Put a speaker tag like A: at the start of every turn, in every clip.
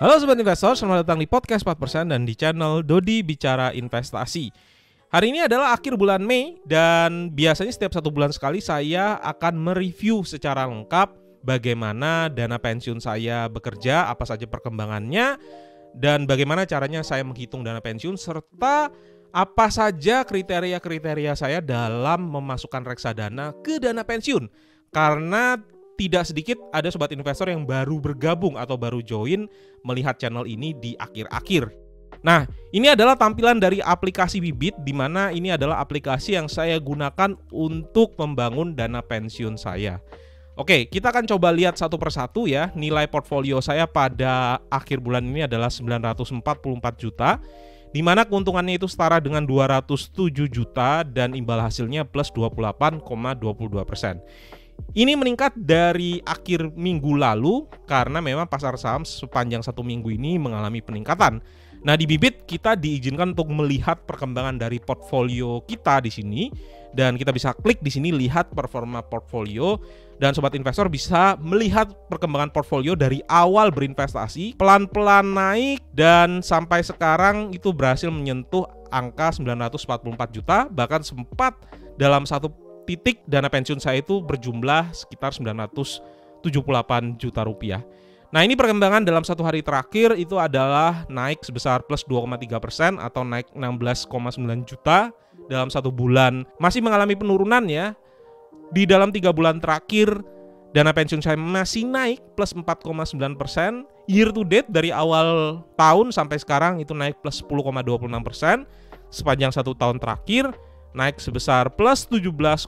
A: Halo Sobat Investor, selamat datang di Podcast 4% dan di channel Dodi Bicara Investasi. Hari ini adalah akhir bulan Mei dan biasanya setiap satu bulan sekali saya akan mereview secara lengkap bagaimana dana pensiun saya bekerja, apa saja perkembangannya, dan bagaimana caranya saya menghitung dana pensiun, serta apa saja kriteria-kriteria saya dalam memasukkan reksadana ke dana pensiun. Karena tidak sedikit ada sobat investor yang baru bergabung atau baru join melihat channel ini di akhir-akhir. Nah, ini adalah tampilan dari aplikasi Bibit di mana ini adalah aplikasi yang saya gunakan untuk membangun dana pensiun saya. Oke, kita akan coba lihat satu persatu ya. Nilai portfolio saya pada akhir bulan ini adalah 944 juta di mana keuntungannya itu setara dengan 207 juta dan imbal hasilnya plus 28,22 persen. Ini meningkat dari akhir minggu lalu karena memang pasar saham sepanjang satu minggu ini mengalami peningkatan. Nah di Bibit kita diizinkan untuk melihat perkembangan dari portfolio kita di sini dan kita bisa klik di sini lihat performa portfolio dan sobat investor bisa melihat perkembangan portfolio dari awal berinvestasi pelan-pelan naik dan sampai sekarang itu berhasil menyentuh angka 944 juta bahkan sempat dalam satu titik dana pensiun saya itu berjumlah sekitar 978 juta rupiah. Nah ini perkembangan dalam satu hari terakhir itu adalah naik sebesar plus 2,3 persen atau naik 16,9 juta dalam satu bulan. Masih mengalami penurunan ya. Di dalam tiga bulan terakhir dana pensiun saya masih naik plus 4,9 persen. Year to date dari awal tahun sampai sekarang itu naik plus 10,26 persen. Sepanjang satu tahun terakhir naik sebesar plus 17,65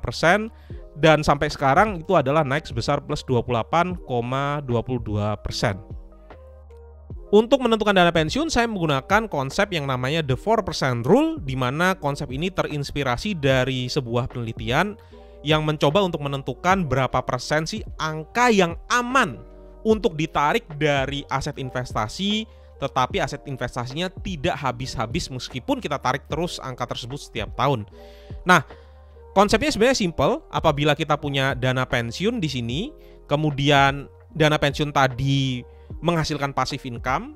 A: persen dan sampai sekarang itu adalah naik sebesar plus 28,22 persen. Untuk menentukan dana pensiun, saya menggunakan konsep yang namanya the 4% rule, di mana konsep ini terinspirasi dari sebuah penelitian yang mencoba untuk menentukan berapa persen sih angka yang aman untuk ditarik dari aset investasi tetapi aset investasinya tidak habis-habis meskipun kita tarik terus angka tersebut setiap tahun. Nah, konsepnya sebenarnya simple. Apabila kita punya dana pensiun di sini, kemudian dana pensiun tadi menghasilkan pasif income,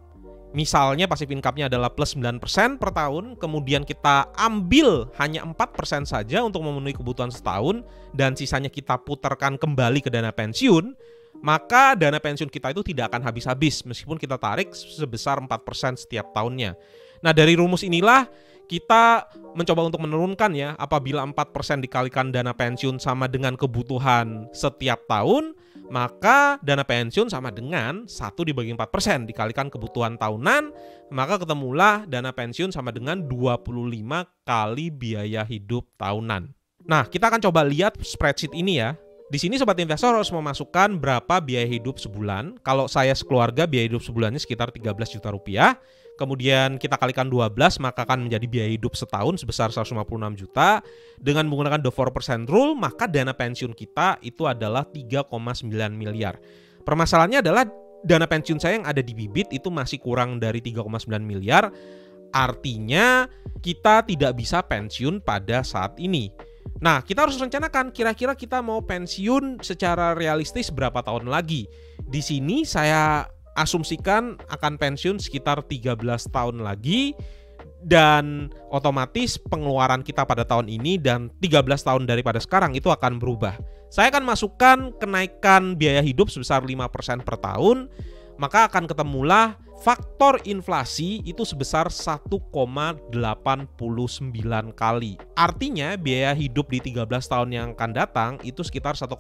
A: misalnya pasif income-nya adalah plus 9% per tahun, kemudian kita ambil hanya 4% saja untuk memenuhi kebutuhan setahun dan sisanya kita putarkan kembali ke dana pensiun, maka dana pensiun kita itu tidak akan habis-habis meskipun kita tarik sebesar 4% setiap tahunnya. Nah, dari rumus inilah kita mencoba untuk menurunkan ya, apabila 4% dikalikan dana pensiun sama dengan kebutuhan setiap tahun, maka dana pensiun sama dengan 1 dibagi 4% dikalikan kebutuhan tahunan, maka ketemulah dana pensiun sama dengan 25 kali biaya hidup tahunan. Nah, kita akan coba lihat spreadsheet ini ya. Di sini sobat investor harus memasukkan berapa biaya hidup sebulan. Kalau saya sekeluarga biaya hidup sebulannya sekitar 13 juta rupiah. Kemudian kita kalikan 12 maka akan menjadi biaya hidup setahun sebesar 156 juta. Dengan menggunakan the 4% rule maka dana pensiun kita itu adalah 3,9 miliar. Permasalahannya adalah dana pensiun saya yang ada di bibit itu masih kurang dari 3,9 miliar. Artinya kita tidak bisa pensiun pada saat ini. Nah, kita harus rencanakan kira-kira kita mau pensiun secara realistis berapa tahun lagi. Di sini saya asumsikan akan pensiun sekitar 13 tahun lagi dan otomatis pengeluaran kita pada tahun ini dan 13 tahun daripada sekarang itu akan berubah. Saya akan masukkan kenaikan biaya hidup sebesar 5% per tahun, maka akan ketemulah faktor inflasi itu sebesar 1,89 kali. Artinya biaya hidup di 13 tahun yang akan datang itu sekitar 1,8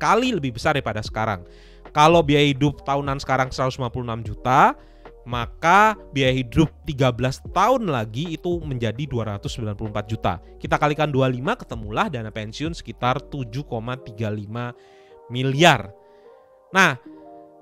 A: kali lebih besar daripada sekarang. Kalau biaya hidup tahunan sekarang 156 juta, maka biaya hidup 13 tahun lagi itu menjadi 294 juta. Kita kalikan 25 ketemulah dana pensiun sekitar 7,35 miliar. Nah,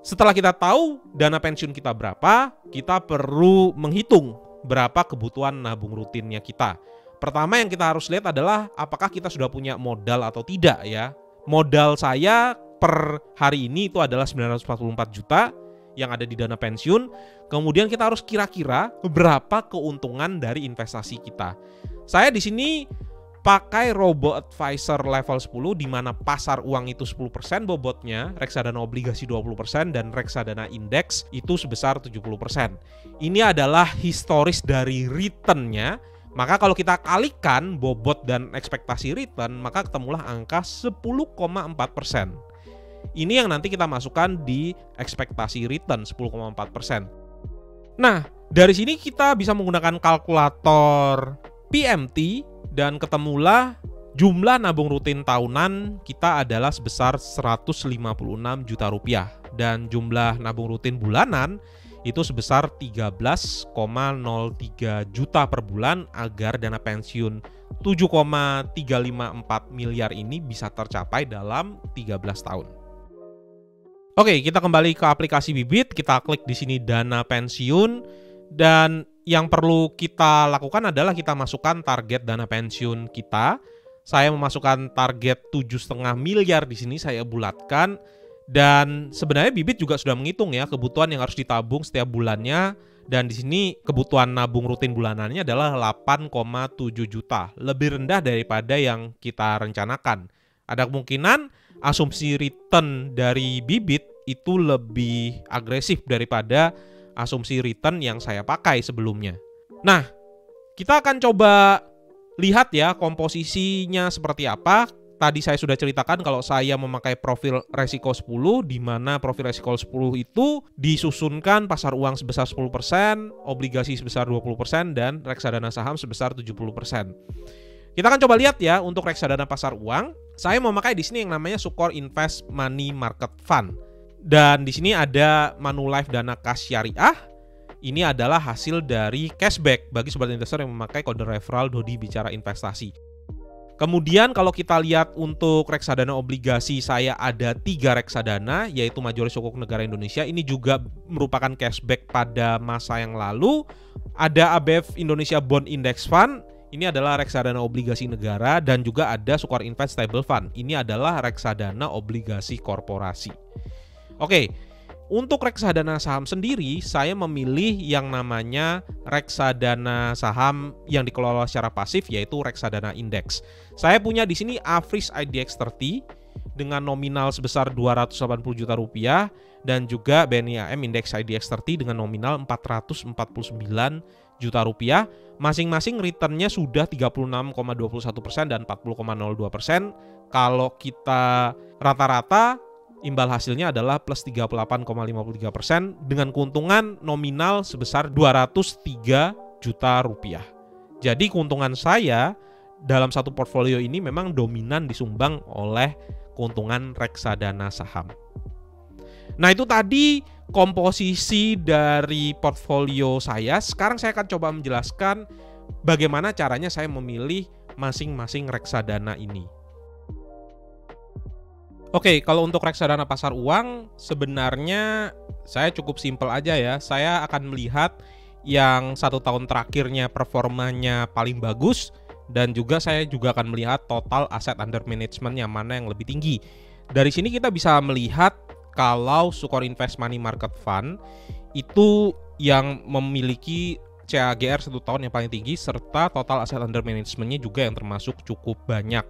A: setelah kita tahu dana pensiun kita berapa, kita perlu menghitung berapa kebutuhan nabung rutinnya kita. Pertama yang kita harus lihat adalah apakah kita sudah punya modal atau tidak ya. Modal saya per hari ini itu adalah 944 juta yang ada di dana pensiun. Kemudian kita harus kira-kira berapa keuntungan dari investasi kita. Saya di sini pakai robo advisor level 10 di mana pasar uang itu 10% bobotnya, reksadana obligasi 20% dan reksadana indeks itu sebesar 70%. Ini adalah historis dari returnnya maka kalau kita kalikan bobot dan ekspektasi return, maka ketemulah angka 10,4%. Ini yang nanti kita masukkan di ekspektasi return 10,4%. Nah, dari sini kita bisa menggunakan kalkulator PMT dan ketemulah jumlah nabung rutin tahunan kita adalah sebesar 156 juta rupiah. Dan jumlah nabung rutin bulanan itu sebesar 13,03 juta per bulan agar dana pensiun 7,354 miliar ini bisa tercapai dalam 13 tahun. Oke, kita kembali ke aplikasi Bibit, kita klik di sini dana pensiun. Dan yang perlu kita lakukan adalah kita masukkan target dana pensiun kita. Saya memasukkan target 7,5 miliar di sini saya bulatkan dan sebenarnya Bibit juga sudah menghitung ya kebutuhan yang harus ditabung setiap bulannya dan di sini kebutuhan nabung rutin bulanannya adalah 8,7 juta, lebih rendah daripada yang kita rencanakan. Ada kemungkinan asumsi return dari Bibit itu lebih agresif daripada asumsi return yang saya pakai sebelumnya. Nah, kita akan coba lihat ya komposisinya seperti apa tadi saya sudah ceritakan kalau saya memakai profil resiko 10 di mana profil resiko 10 itu disusunkan pasar uang sebesar 10%, obligasi sebesar 20% dan reksadana saham sebesar 70%. Kita akan coba lihat ya untuk reksadana pasar uang. Saya memakai di sini yang namanya Sukor Invest Money Market Fund. Dan di sini ada Manulife Dana Kas Syariah. Ini adalah hasil dari cashback bagi sobat investor yang memakai kode referral Dodi Bicara Investasi. Kemudian kalau kita lihat untuk reksadana obligasi saya ada tiga reksadana yaitu Majoris Sukuk Negara Indonesia ini juga merupakan cashback pada masa yang lalu. Ada ABF Indonesia Bond Index Fund ini adalah reksadana obligasi negara dan juga ada Sukor Invest Stable Fund. Ini adalah reksadana obligasi korporasi. Oke, untuk reksadana saham sendiri, saya memilih yang namanya reksadana saham yang dikelola secara pasif yaitu reksadana indeks. Saya punya di sini Afris IDX 30 dengan nominal sebesar 280 juta rupiah dan juga BNI AM Index IDX 30 dengan nominal 449 juta rupiah. Masing-masing returnnya sudah 36,21% dan 40,02%. Kalau kita rata-rata imbal hasilnya adalah plus 38,53 persen dengan keuntungan nominal sebesar 203 juta rupiah. Jadi keuntungan saya dalam satu portfolio ini memang dominan disumbang oleh keuntungan reksadana saham. Nah itu tadi komposisi dari portfolio saya. Sekarang saya akan coba menjelaskan bagaimana caranya saya memilih masing-masing reksadana ini. Oke, kalau untuk reksadana pasar uang sebenarnya saya cukup simpel aja ya. Saya akan melihat yang satu tahun terakhirnya performanya paling bagus dan juga saya juga akan melihat total aset under management yang mana yang lebih tinggi. Dari sini kita bisa melihat kalau Sukor Invest Money Market Fund itu yang memiliki CAGR satu tahun yang paling tinggi serta total aset under managementnya juga yang termasuk cukup banyak.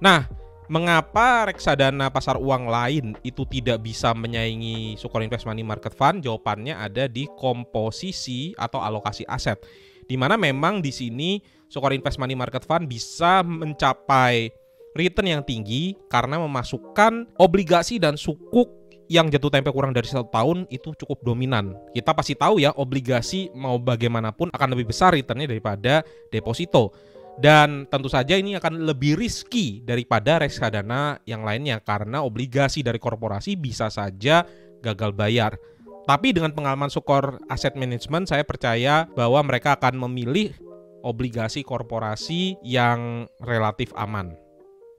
A: Nah, Mengapa reksadana pasar uang lain itu tidak bisa menyaingi Sukor Invest Money Market Fund? Jawabannya ada di komposisi atau alokasi aset. Di mana memang di sini Sukor Invest Money Market Fund bisa mencapai return yang tinggi karena memasukkan obligasi dan sukuk yang jatuh tempe kurang dari satu tahun itu cukup dominan. Kita pasti tahu ya obligasi mau bagaimanapun akan lebih besar returnnya daripada deposito. Dan tentu saja ini akan lebih riski daripada reksadana yang lainnya karena obligasi dari korporasi bisa saja gagal bayar. Tapi dengan pengalaman Sukor Asset Management saya percaya bahwa mereka akan memilih obligasi korporasi yang relatif aman.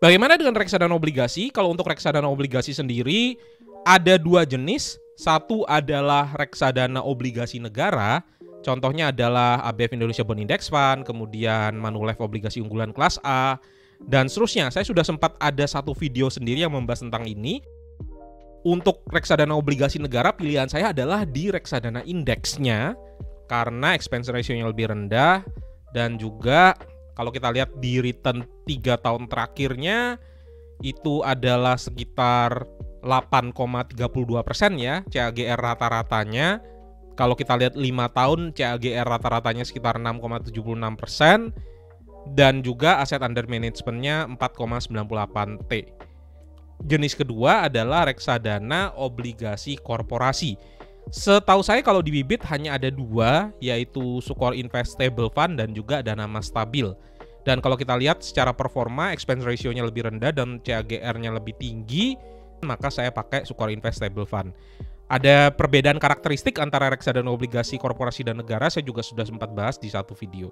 A: Bagaimana dengan reksadana obligasi? Kalau untuk reksadana obligasi sendiri ada dua jenis. Satu adalah reksadana obligasi negara Contohnya adalah ABF Indonesia Bond Index Fund, kemudian Manulife obligasi unggulan kelas A, dan seterusnya. Saya sudah sempat ada satu video sendiri yang membahas tentang ini. Untuk reksadana obligasi negara pilihan saya adalah di reksadana indeksnya karena expense ratio-nya lebih rendah dan juga Kalau kita lihat di return 3 tahun terakhirnya itu adalah sekitar 8,32 persen ya CAGR rata-ratanya. Kalau kita lihat 5 tahun CAGR rata-ratanya sekitar 6,76 persen dan juga aset under managementnya 4,98 T. Jenis kedua adalah reksadana obligasi korporasi. Setahu saya kalau di bibit hanya ada dua, yaitu Sukor Investable Fund dan juga Dana Mas Stabil. Dan kalau kita lihat secara performa, expense ratio-nya lebih rendah dan CAGR-nya lebih tinggi, maka saya pakai Sukor Investable Fund. Ada perbedaan karakteristik antara reksadana obligasi korporasi dan negara, saya juga sudah sempat bahas di satu video.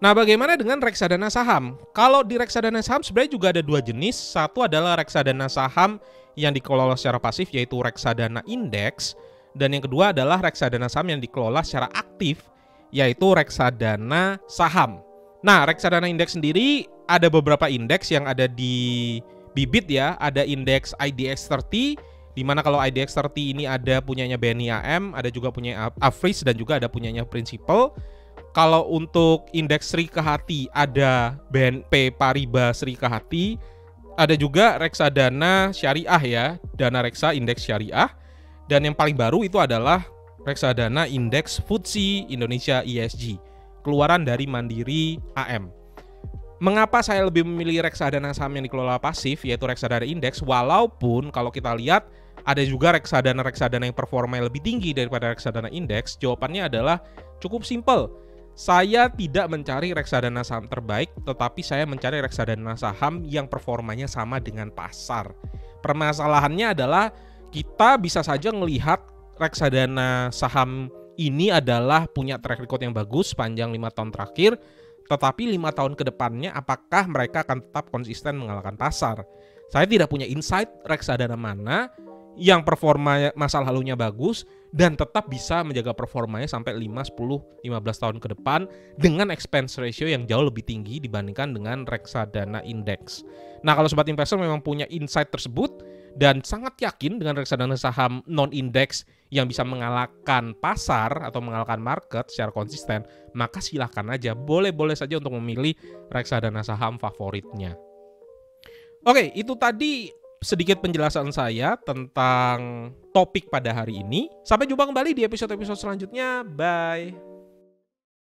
A: Nah, bagaimana dengan reksadana saham? Kalau di reksadana saham sebenarnya juga ada dua jenis. Satu adalah reksadana saham yang dikelola secara pasif yaitu reksadana indeks dan yang kedua adalah reksadana saham yang dikelola secara aktif yaitu reksadana saham. Nah, reksadana indeks sendiri ada beberapa indeks yang ada di Bibit ya, ada indeks IDX30, di mana kalau IDX30 ini ada punyanya BNI AM, ada juga punya Afris dan juga ada punyanya Principal. Kalau untuk indeks Sri Kehati ada BNP Paribas Sri Kehati, ada juga reksadana syariah ya, dana reksa indeks syariah. Dan yang paling baru itu adalah reksadana indeks FTSE Indonesia ESG, keluaran dari Mandiri AM. Mengapa saya lebih memilih reksadana saham yang dikelola pasif yaitu reksadana indeks walaupun kalau kita lihat ada juga reksadana-reksadana yang performa lebih tinggi daripada reksadana indeks? Jawabannya adalah cukup simpel saya tidak mencari reksadana saham terbaik, tetapi saya mencari reksadana saham yang performanya sama dengan pasar. Permasalahannya adalah kita bisa saja melihat reksadana saham ini adalah punya track record yang bagus sepanjang lima tahun terakhir, tetapi lima tahun ke depannya apakah mereka akan tetap konsisten mengalahkan pasar? Saya tidak punya insight reksadana mana yang performa masa lalunya bagus dan tetap bisa menjaga performanya sampai 5, 10, 15 tahun ke depan dengan expense ratio yang jauh lebih tinggi dibandingkan dengan reksadana indeks. Nah, kalau sobat investor memang punya insight tersebut dan sangat yakin dengan reksadana saham non indeks yang bisa mengalahkan pasar atau mengalahkan market secara konsisten, maka silahkan aja, boleh-boleh saja untuk memilih reksadana saham favoritnya. Oke, itu tadi sedikit penjelasan saya tentang topik pada hari ini. Sampai jumpa kembali di episode-episode selanjutnya. Bye.